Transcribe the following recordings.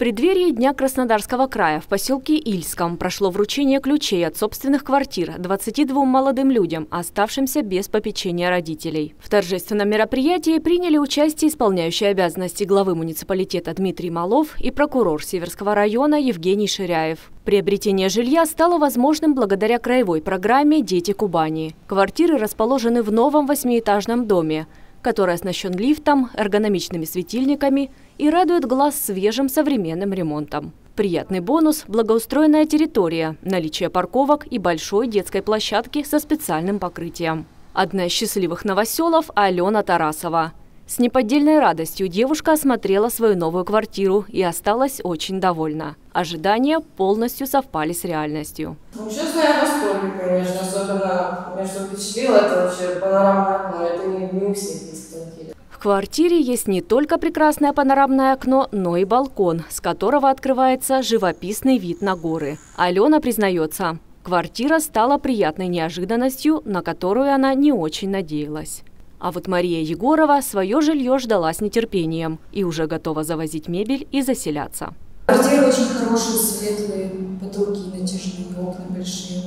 преддверии Дня Краснодарского края в поселке Ильском прошло вручение ключей от собственных квартир 22 молодым людям, оставшимся без попечения родителей. В торжественном мероприятии приняли участие исполняющие обязанности главы муниципалитета Дмитрий Малов и прокурор Северского района Евгений Ширяев. Приобретение жилья стало возможным благодаря краевой программе «Дети Кубани». Квартиры расположены в новом восьмиэтажном доме, который оснащен лифтом, эргономичными светильниками и радует глаз свежим современным ремонтом. Приятный бонус – благоустроенная территория, наличие парковок и большой детской площадки со специальным покрытием. Одна из счастливых новоселов – Алена Тарасова. С неподдельной радостью девушка осмотрела свою новую квартиру и осталась очень довольна. Ожидания полностью совпали с реальностью. Ну, честно, я в восторге, конечно. Особенно меня что впечатлило, это вообще панорамное окно. Это не, не у всех есть квартиры. В квартире есть не только прекрасное панорамное окно, но и балкон, с которого открывается живописный вид на горы. Алена признается, квартира стала приятной неожиданностью, на которую она не очень надеялась. А вот Мария Егорова свое жилье ждала с нетерпением и уже готова завозить мебель и заселяться. Квартиры очень хорошие, светлые, потолки натяжные, окна большие.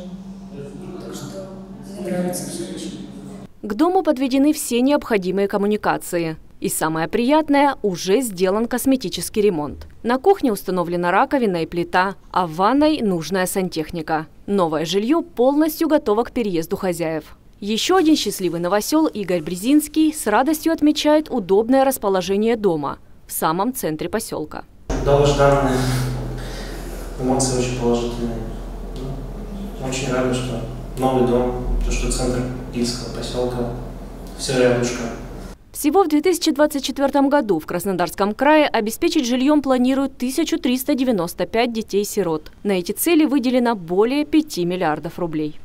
Так что мне нравится все очень. К дому подведены все необходимые коммуникации. И самое приятное – уже сделан косметический ремонт. На кухне установлена раковина и плита, а в ванной – нужная сантехника. Новое жилье полностью готово к переезду хозяев. Еще один счастливый новосел Игорь Брезинский с радостью отмечает удобное расположение дома в самом центре поселка. Долгожданные, эмоции очень положительные. Ну, очень рада, что новый дом, то, что центр Ильского поселка, все рядышком. Всего в 2024 году в Краснодарском крае обеспечить жильем планируют 1395 детей-сирот. На эти цели выделено более 5 миллиардов рублей.